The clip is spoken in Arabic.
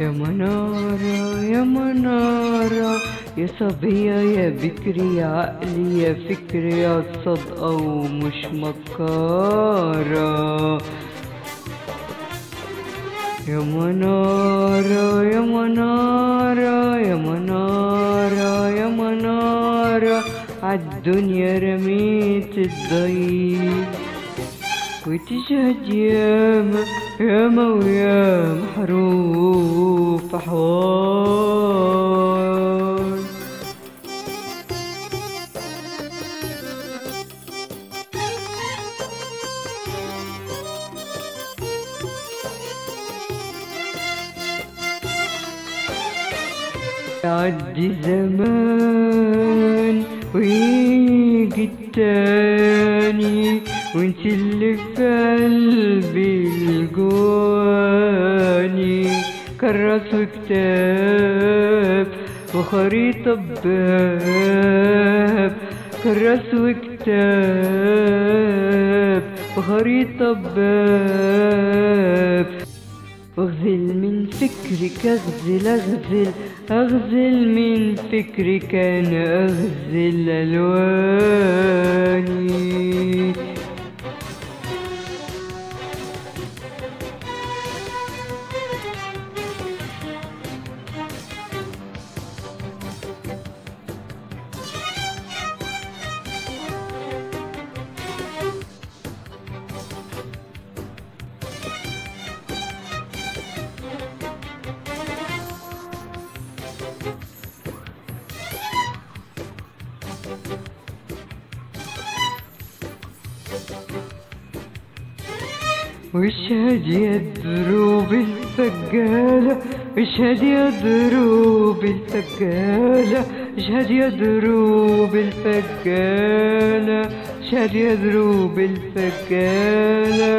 يا منارة يا منارة يا صبية يا بكري يا عقلي يا فكري يا صدقة ومش مكارة يا منارة يا منارة يا منارة يا منارة عالدنيا رميت الضيق وتشهد ياما ياما وياما حروف أحوال يعدي زمان ويجي التاني وانت اللي في قلبي الجواني. كراس وكتاب وخريطة باب كراس وكتاب وخريطة باب. واغزل من فكرك اغزل اغزل اغزل من فكرك أنا اغزل الواني. واشهد يا دروب الفجالة اشهد يا دروب الفجالة اشهد يا دروب الفجالة اشهد يا دروب الفجالة